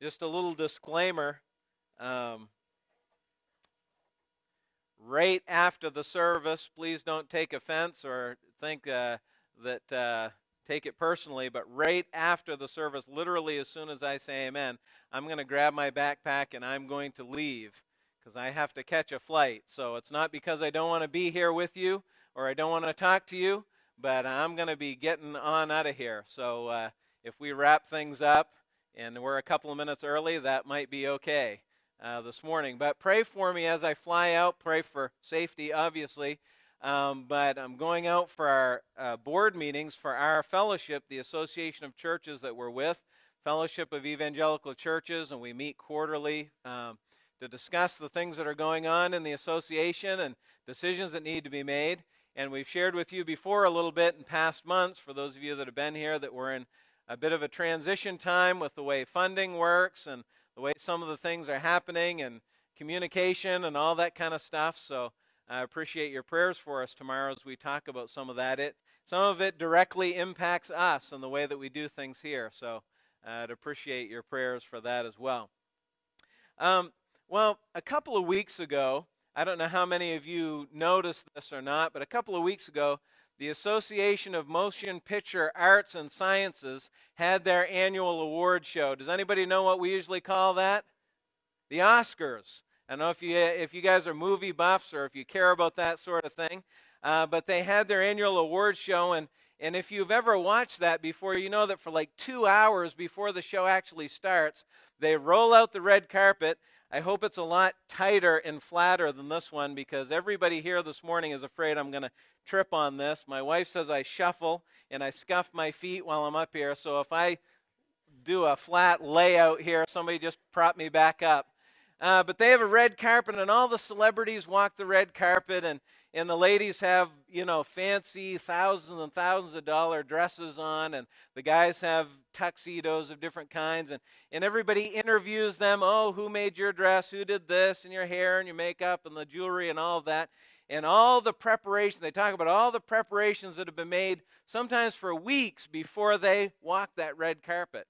Just a little disclaimer. Um, right after the service, please don't take offense or think uh, that uh, take it personally, but right after the service, literally as soon as I say amen, I'm going to grab my backpack and I'm going to leave because I have to catch a flight. So it's not because I don't want to be here with you or I don't want to talk to you, but I'm going to be getting on out of here. So uh, if we wrap things up, and we're a couple of minutes early, that might be okay uh, this morning. But pray for me as I fly out. Pray for safety, obviously. Um, but I'm going out for our uh, board meetings for our fellowship, the Association of Churches that we're with, Fellowship of Evangelical Churches, and we meet quarterly um, to discuss the things that are going on in the association and decisions that need to be made. And we've shared with you before a little bit in past months, for those of you that have been here, that we're in a bit of a transition time with the way funding works and the way some of the things are happening and communication and all that kind of stuff. So I appreciate your prayers for us tomorrow as we talk about some of that. It some of it directly impacts us and the way that we do things here. So I'd appreciate your prayers for that as well. Um, well, a couple of weeks ago, I don't know how many of you noticed this or not, but a couple of weeks ago, the Association of Motion Picture Arts and Sciences had their annual award show. Does anybody know what we usually call that? The Oscars. I don't know if you, if you guys are movie buffs or if you care about that sort of thing, uh, but they had their annual award show, and, and if you've ever watched that before, you know that for like two hours before the show actually starts, they roll out the red carpet. I hope it's a lot tighter and flatter than this one because everybody here this morning is afraid I'm going to trip on this. My wife says I shuffle and I scuff my feet while I'm up here. So if I do a flat layout here, somebody just prop me back up. Uh, but they have a red carpet, and all the celebrities walk the red carpet, and, and the ladies have, you know, fancy thousands and thousands of dollar dresses on, and the guys have tuxedos of different kinds, and, and everybody interviews them. Oh, who made your dress? Who did this? And your hair and your makeup and the jewelry and all of that and all the preparation. They talk about all the preparations that have been made, sometimes for weeks before they walk that red carpet.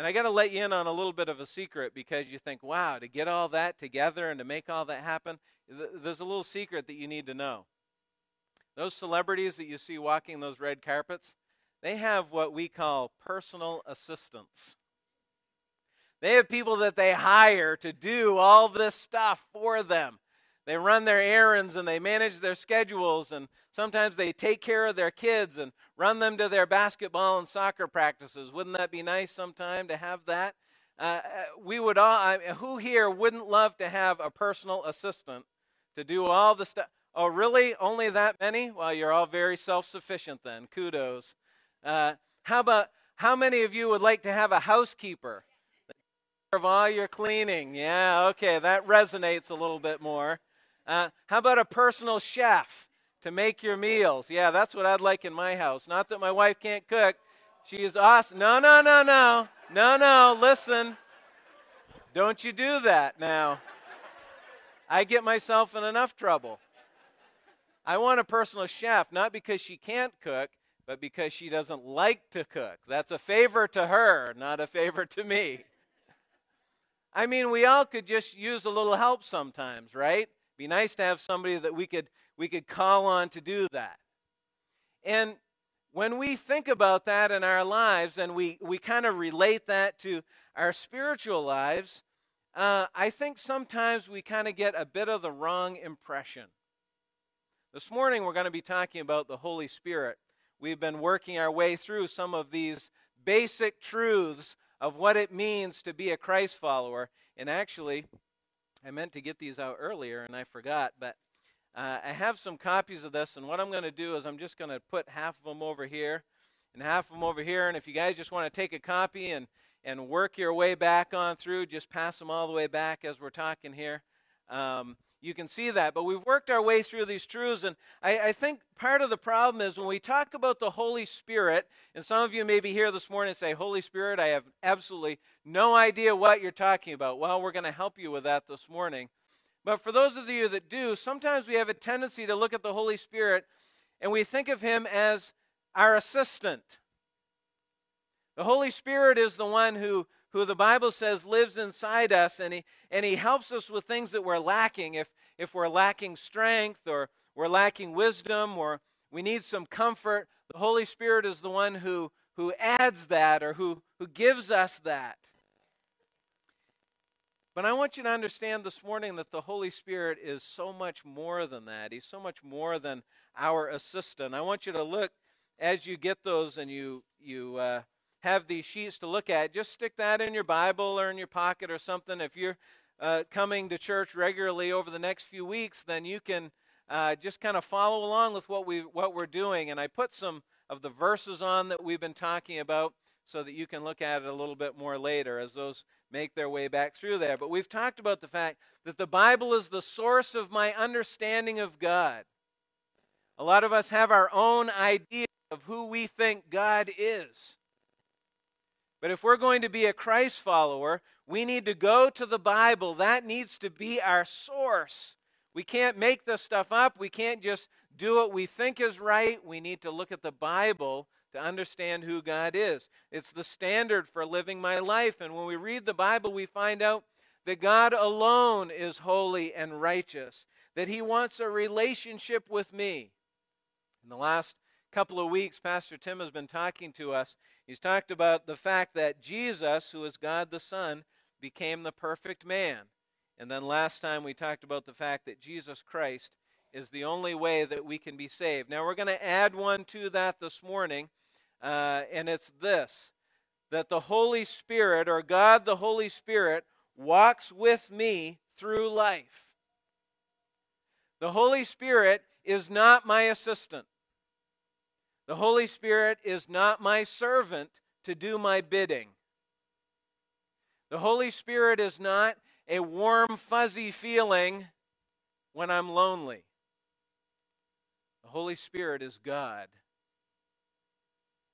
And I got to let you in on a little bit of a secret because you think, wow, to get all that together and to make all that happen, there's a little secret that you need to know. Those celebrities that you see walking those red carpets, they have what we call personal assistants. They have people that they hire to do all this stuff for them. They run their errands and they manage their schedules, and sometimes they take care of their kids and run them to their basketball and soccer practices. Wouldn't that be nice sometime to have that? Uh, uh we would all, I who here wouldn't love to have a personal assistant to do all the stuff? Oh, really? Only that many? Well, you're all very self sufficient then. Kudos. Uh, how about how many of you would like to have a housekeeper? Of all your cleaning. Yeah, okay, that resonates a little bit more. Uh, how about a personal chef to make your meals? Yeah, that's what I'd like in my house. Not that my wife can't cook. She is awesome. No, no, no, no. No, no. Listen. Don't you do that now. I get myself in enough trouble. I want a personal chef, not because she can't cook, but because she doesn't like to cook. That's a favor to her, not a favor to me. I mean, we all could just use a little help sometimes, right? Be nice to have somebody that we could we could call on to do that. And when we think about that in our lives and we, we kind of relate that to our spiritual lives, uh, I think sometimes we kind of get a bit of the wrong impression. This morning we're going to be talking about the Holy Spirit. We've been working our way through some of these basic truths of what it means to be a Christ follower. And actually, I meant to get these out earlier and I forgot, but uh, I have some copies of this, and what I'm going to do is I'm just going to put half of them over here and half of them over here. And if you guys just want to take a copy and, and work your way back on through, just pass them all the way back as we're talking here. Um, you can see that. But we've worked our way through these truths, and I, I, think part of the problem is when we talk about the Holy Spirit, and some of you may be here this morning and say, Holy Spirit, I have absolutely no idea what you're talking about. Well, we're going to help you with that this morning. But for those of you that do, sometimes we have a tendency to look at the Holy Spirit and we think of him as our assistant. The Holy Spirit is the one who, who the Bible says lives inside us, and he, and he helps us with things that we're lacking. If, if we're lacking strength or we're lacking wisdom or we need some comfort, the Holy Spirit is the one who, who adds that or who, who gives us that. But I want you to understand this morning that the Holy Spirit is so much more than that. He's so much more than our assistant. I want you to look as you get those and you you uh, have these sheets to look at. Just stick that in your Bible or in your pocket or something. If you're uh, coming to church regularly over the next few weeks, then you can uh, just kind of follow along with what we what we're doing. And I put some of the verses on that we've been talking about so that you can look at it a little bit more later as those make their way back through there. But we've talked about the fact that the Bible is the source of my understanding of God. A lot of us have our own idea of who we think God is. But if we're going to be a Christ follower, we need to go to the Bible. That needs to be our source. We can't make this stuff up. We can't just do what we think is right. We need to look at the Bible to understand who God is. It's the standard for living my life. And when we read the Bible, we find out that God alone is holy and righteous, that He wants a relationship with me. In the last couple of weeks, Pastor Tim has been talking to us. He's talked about the fact that Jesus, who is God the Son, became the perfect man. And then last time we talked about the fact that Jesus Christ is the only way that we can be saved. Now we're going to add one to that this morning, uh, and it's this that the Holy Spirit, or God the Holy Spirit, walks with me through life. The Holy Spirit is not my assistant. The Holy Spirit is not my servant to do my bidding. The Holy Spirit is not a warm, fuzzy feeling when I'm lonely. The Holy Spirit is God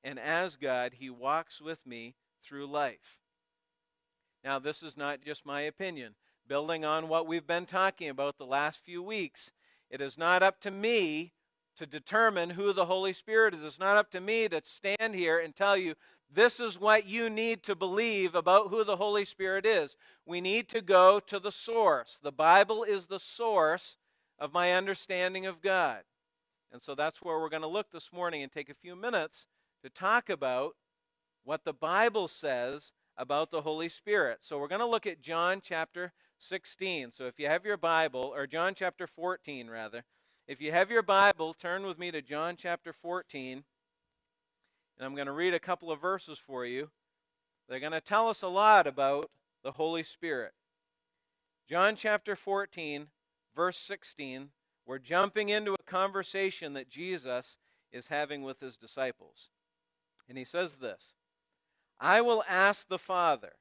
and as God, He walks with me through life. Now, this is not just my opinion. Building on what we've been talking about the last few weeks, it is not up to me to determine who the Holy Spirit is. It's not up to me to stand here and tell you this is what you need to believe about who the Holy Spirit is. We need to go to the source. The Bible is the source of my understanding of God. And so that's where we're going to look this morning and take a few minutes to talk about what the Bible says about the Holy Spirit. So we're going to look at John chapter 16. So if you have your Bible, or John chapter 14, rather, if you have your Bible, turn with me to John chapter 14. And I'm going to read a couple of verses for you. They're going to tell us a lot about the Holy Spirit. John chapter 14, verse 16. We're jumping into a conversation that Jesus is having with his disciples. And he says this I will ask the Father,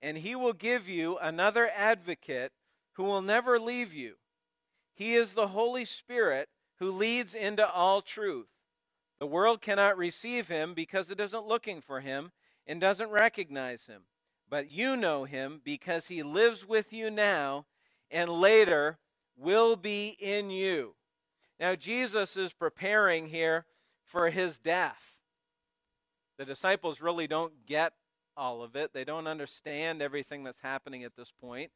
and he will give you another advocate who will never leave you. He is the Holy Spirit who leads into all truth. The world cannot receive him because it isn't looking for him and doesn't recognize him. But you know him because he lives with you now and later will be in you. Now, Jesus is preparing here for his death. The disciples really don't get all of it, they don't understand everything that's happening at this point.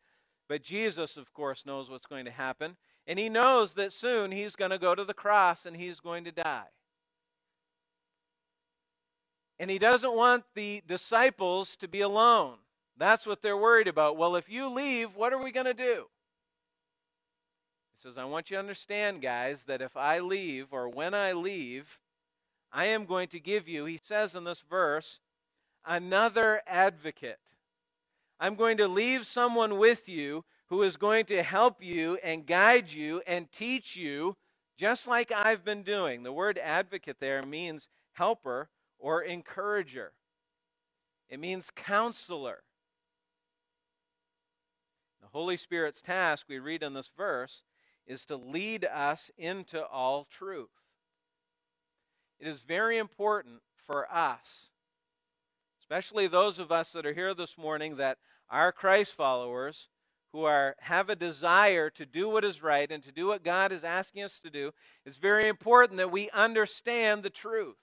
But Jesus, of course, knows what's going to happen. And he knows that soon he's going to go to the cross and he's going to die. And he doesn't want the disciples to be alone. That's what they're worried about. Well, if you leave, what are we going to do? He says, I want you to understand, guys, that if I leave or when I leave, I am going to give you, he says in this verse, another advocate. I'm going to leave someone with you who is going to help you and guide you and teach you just like I've been doing. The word advocate there means helper or encourager, it means counselor. The Holy Spirit's task, we read in this verse, is to lead us into all truth. It is very important for us, especially those of us that are here this morning that are Christ followers, who are have a desire to do what is right and to do what God is asking us to do, it's very important that we understand the truth.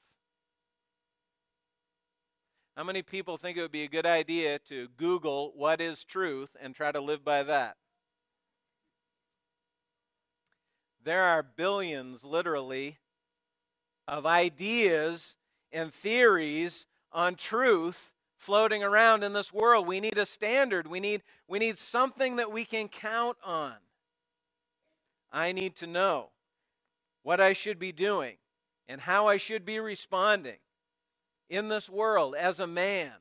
How many people think it would be a good idea to Google what is truth and try to live by that? There are billions, literally, of ideas and theories on truth floating around in this world. We need a standard. We need, we need something that we can count on. I need to know what I should be doing and how I should be responding in this world as a man,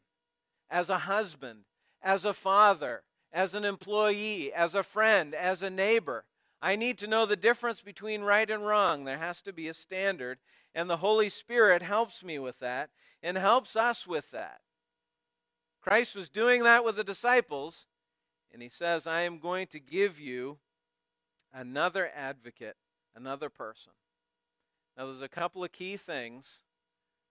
as a husband, as a father, as an employee, as a friend, as a neighbor. I need to know the difference between right and wrong. There has to be a standard, and the Holy Spirit helps me with that and helps us with that. Christ was doing that with the disciples, and he says, I am going to give you another advocate, another person. Now, there's a couple of key things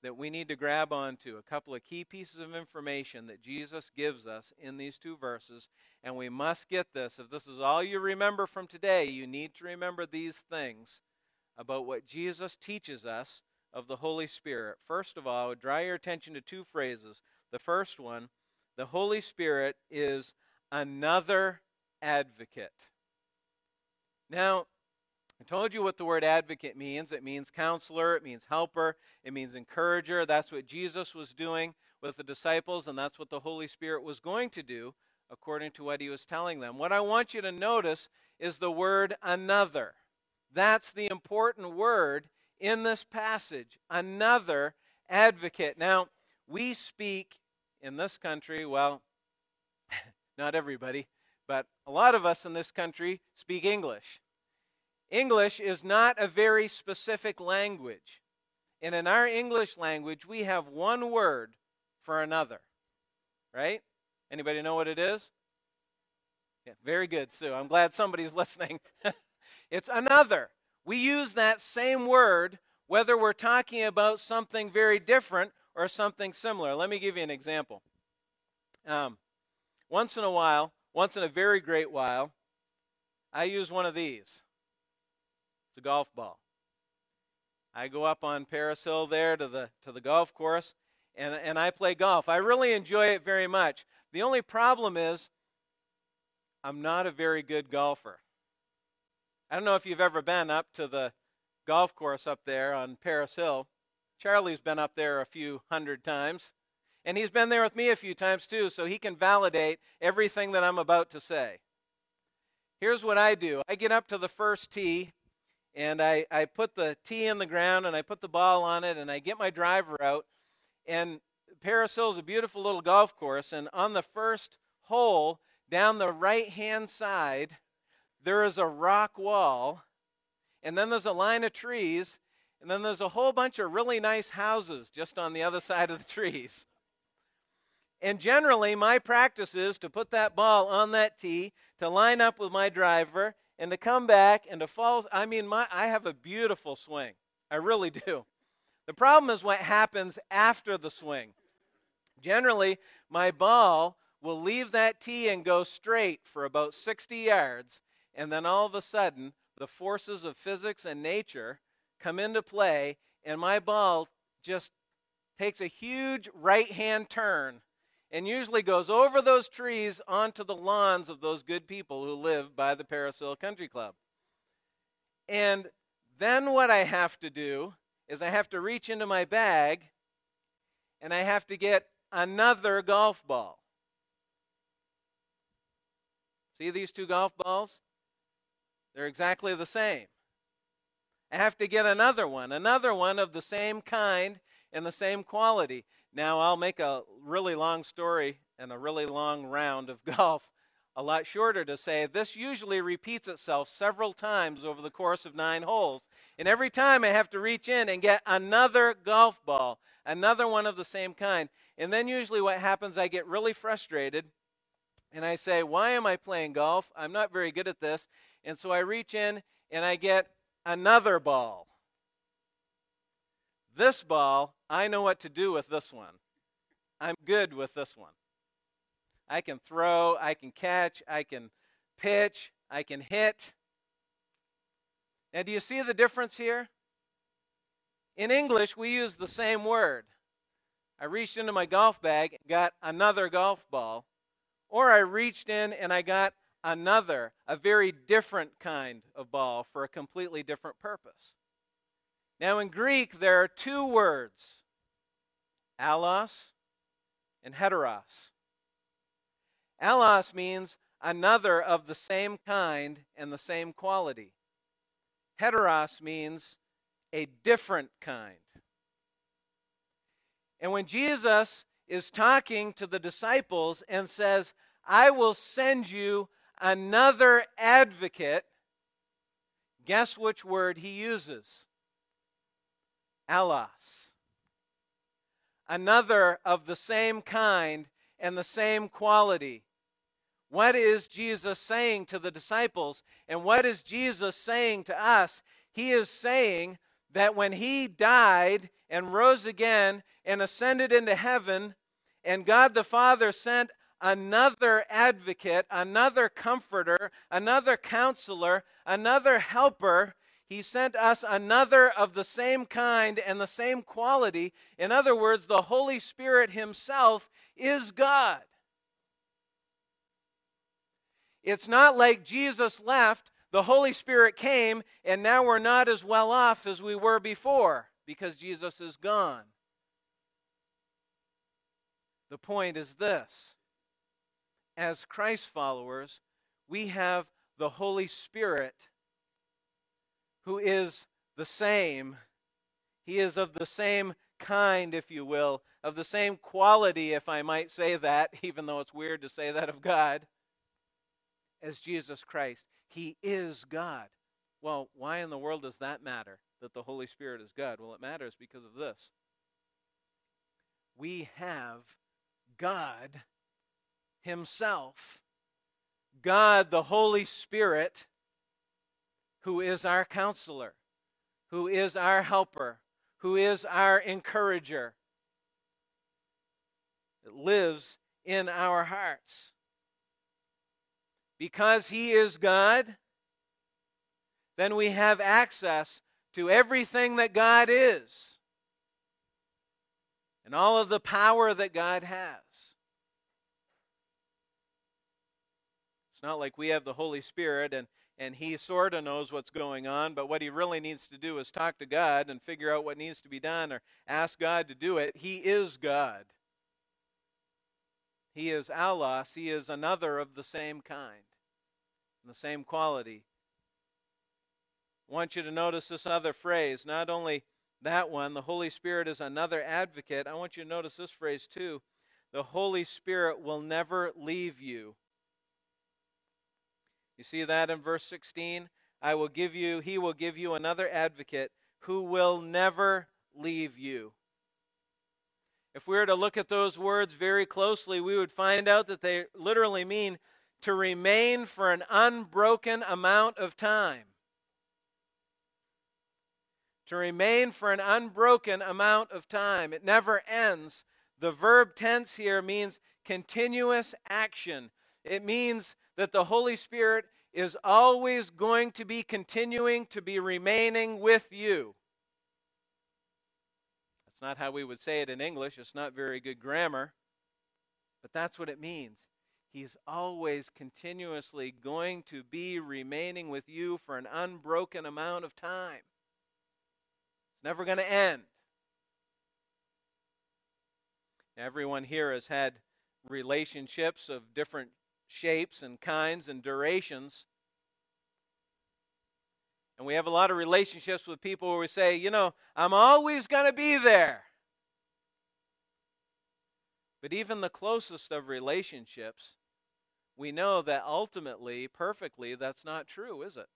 that we need to grab onto, a couple of key pieces of information that Jesus gives us in these two verses, and we must get this. If this is all you remember from today, you need to remember these things about what Jesus teaches us of the Holy Spirit. First of all, I would draw your attention to two phrases. The first one, the Holy Spirit is another advocate. Now, I told you what the word advocate means. It means counselor, it means helper, it means encourager. That's what Jesus was doing with the disciples, and that's what the Holy Spirit was going to do according to what he was telling them. What I want you to notice is the word another. That's the important word in this passage. Another advocate. Now, we speak in this country, well, not everybody, but a lot of us in this country speak English. English is not a very specific language. And in our English language, we have one word for another. Right? Anybody know what it is? Yeah, very good, Sue. I'm glad somebody's listening. it's another. We use that same word whether we're talking about something very different or something similar. Let me give you an example. Um, once in a while, once in a very great while, I use one of these. It's a golf ball. I go up on Paris Hill there to the to the golf course and, and I play golf. I really enjoy it very much. The only problem is I'm not a very good golfer. I don't know if you've ever been up to the golf course up there on Paris Hill. Charlie's been up there a few hundred times. And he's been there with me a few times too, so he can validate everything that I'm about to say. Here's what I do I get up to the first tee, and I, I put the tee in the ground, and I put the ball on it, and I get my driver out. And Paris Hill is a beautiful little golf course, and on the first hole, down the right hand side, there is a rock wall, and then there's a line of trees, and then there's a whole bunch of really nice houses just on the other side of the trees. And generally, my practice is to put that ball on that tee, to line up with my driver, and to come back and to fall. I mean, my, I have a beautiful swing. I really do. The problem is what happens after the swing. Generally, my ball will leave that tee and go straight for about 60 yards, and then all of a sudden, the forces of physics and nature come into play, and my ball just takes a huge right hand turn and usually goes over those trees onto the lawns of those good people who live by the Paris Hill Country Club. And then what I have to do is I have to reach into my bag and I have to get another golf ball. See these two golf balls? They're exactly the same. I have to get another one, another one of the same kind and the same quality. Now, I'll make a really long story and a really long round of golf a lot shorter to say this usually repeats itself several times over the course of nine holes. And every time I have to reach in and get another golf ball, another one of the same kind. And then usually what happens, I get really frustrated and I say, Why am I playing golf? I'm not very good at this. And so I reach in and I get another ball. This ball, I know what to do with this one. I'm good with this one. I can throw, I can catch, I can pitch, I can hit. Now, do you see the difference here? In English, we use the same word. I reached into my golf bag and got another golf ball, or I reached in and I got another, a very different kind of ball for a completely different purpose. Now, in Greek, there are two words allos and heteros. Allos means another of the same kind and the same quality. Heteros means a different kind. And when Jesus is talking to the disciples and says, I will send you another advocate, guess which word he uses? Allos. Another of the same kind and the same quality. What is Jesus saying to the disciples? And what is Jesus saying to us? He is saying that when he died and rose again and ascended into heaven, and God the Father sent another advocate, another comforter, another counselor, another helper. He sent us another of the same kind and the same quality. In other words, the Holy Spirit Himself is God. It's not like Jesus left, the Holy Spirit came, and now we're not as well off as we were before because Jesus is gone. The point is this as Christ followers, we have the Holy Spirit who is the same. He is of the same kind, if you will, of the same quality, if I might say that, even though it's weird to say that of God, as Jesus Christ. He is God. Well, why in the world does that matter that the Holy Spirit is God? Well, it matters because of this. We have God Himself, God the Holy Spirit, who is our counselor, who is our helper, who is our encourager. It lives in our hearts. Because He is God, then we have access to everything that God is and all of the power that God has. It's not like we have the Holy Spirit and, and He sort of knows what's going on, but what He really needs to do is talk to God and figure out what needs to be done or ask God to do it. He is God. He is allos. He is another of the same kind and the same quality. I want you to notice this other phrase, not only that one, the Holy Spirit is another advocate. I want you to notice this phrase too. The Holy Spirit will never leave you. You see that in verse 16? I will give you, he will give you another advocate who will never leave you. If we were to look at those words very closely, we would find out that they literally mean to remain for an unbroken amount of time. To remain for an unbroken amount of time. It never ends. The verb tense here means continuous action. It means that the Holy Spirit is always going to be continuing to be remaining with you. That's not how we would say it in English. It's not very good grammar. But that's what it means. He's always continuously going to be remaining with you for an unbroken amount of time. It's never going to end. Everyone here has had relationships of different shapes and kinds and durations. And we have a lot of relationships with people where we say, you know, I'm always going to be there. But even the closest of relationships we know that ultimately, perfectly, that's not true, is it?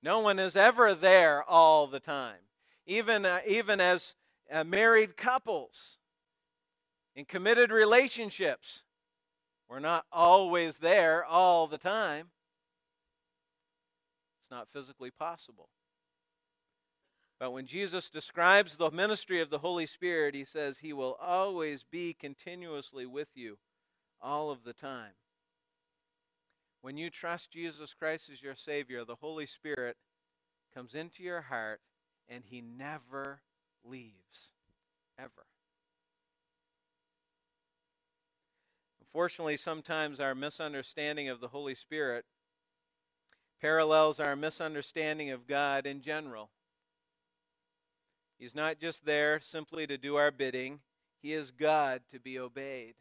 No one is ever there all the time. Even, uh, even as uh, married couples in committed relationships, we're not always there all the time. It's not physically possible. But when Jesus describes the ministry of the Holy Spirit, he says he will always be continuously with you all of the time. When you trust Jesus Christ as your Savior, the Holy Spirit comes into your heart and He never leaves. ever. Unfortunately, sometimes our misunderstanding of the Holy Spirit parallels our misunderstanding of God in general. He's not just there simply to do our bidding, He is God to be obeyed.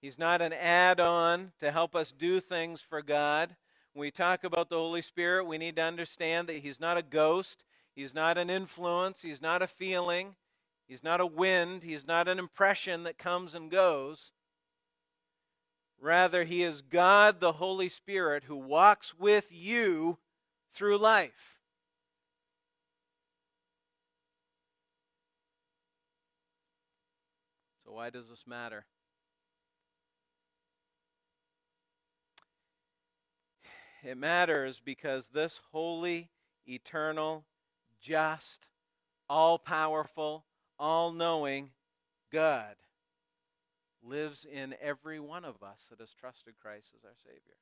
He's not an add on to help us do things for God. When we talk about the Holy Spirit, we need to understand that He's not a ghost, He's not an influence, He's not a feeling, He's not a wind, He's not an impression that comes and goes. Rather, He is God the Holy Spirit who walks with you through life. So, why does this matter? It matters because this holy, eternal, just, all powerful, all knowing God lives in every one of us that has trusted Christ as our Savior.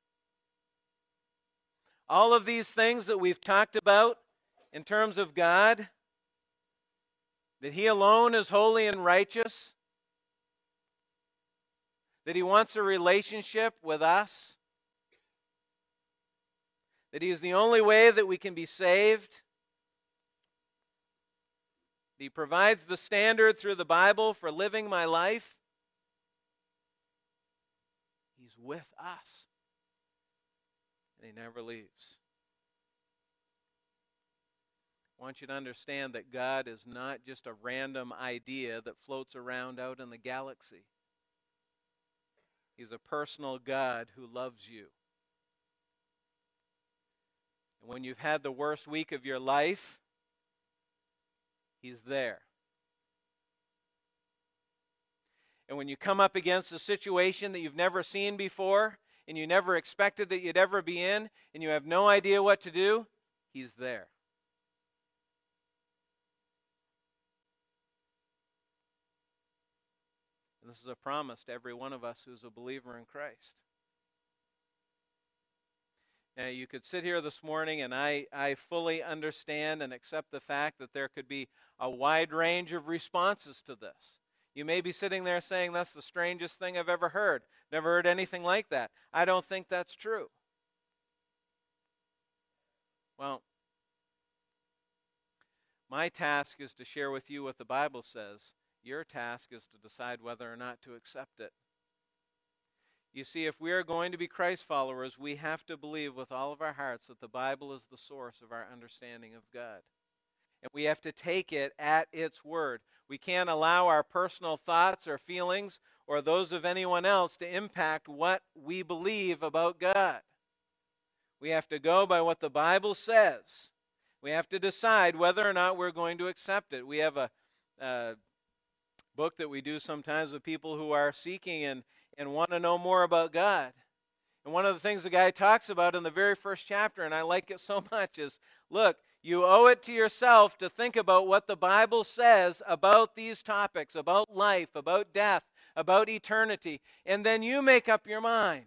All of these things that we've talked about in terms of God, that He alone is holy and righteous, that He wants a relationship with us, that He is the only way that we can be saved. He provides the standard through the Bible for living my life. He's with us, and He never leaves. I want you to understand that God is not just a random idea that floats around out in the galaxy. He's a personal God who loves you. And when you've had the worst week of your life, He's there. And when you come up against a situation that you've never seen before and you never expected that you'd ever be in and you have no idea what to do, He's there. And this is a promise to every one of us who's a believer in Christ. Now, you could sit here this morning, and I, I fully understand and accept the fact that there could be a wide range of responses to this. You may be sitting there saying, That's the strangest thing I've ever heard. Never heard anything like that. I don't think that's true. Well, my task is to share with you what the Bible says. Your task is to decide whether or not to accept it. You see, if we are going to be Christ followers, we have to believe with all of our hearts that the Bible is the source of our understanding of God. And we have to take it at its word. We can't allow our personal thoughts or feelings or those of anyone else to impact what we believe about God. We have to go by what the Bible says. We have to decide whether or not we're going to accept it. We have a, a book that we do sometimes with people who are seeking and, and want to know more about God. And one of the things the guy talks about in the very first chapter, and I like it so much, is look, you owe it to yourself to think about what the Bible says about these topics, about life, about death, about eternity, and then you make up your mind.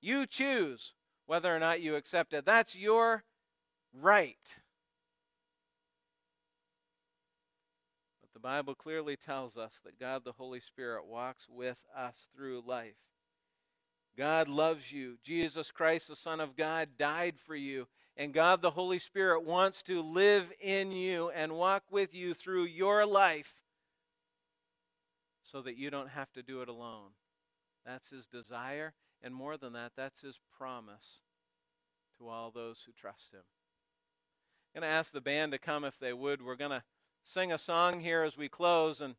You choose whether or not you accept it. That's your right. But the Bible clearly tells us that God the Holy Spirit walks with us through life. God loves you. Jesus Christ, the Son of God, died for you. And God the Holy Spirit wants to live in you and walk with you through your life so that you don't have to do it alone. That's His desire. And more than that, that's His promise to all those who trust Him. I'm going to ask the band to come if they would. We're going to sing a song here as we close. And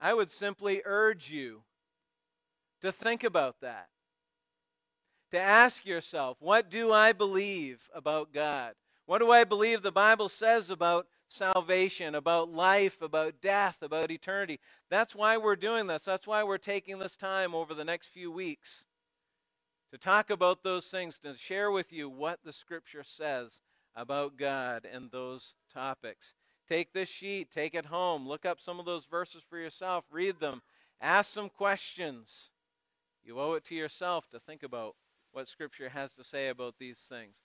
I would simply urge you to think about that to ask yourself, what do I believe about God? What do I believe the Bible says about salvation, about life, about death, about eternity? That's why we're doing this. That's why we're taking this time over the next few weeks to talk about those things, to share with you what the Scripture says about God and those topics. Take this sheet, take it home, look up some of those verses for yourself, read them, ask some questions. You owe it to yourself to think about what Scripture has to say about these things.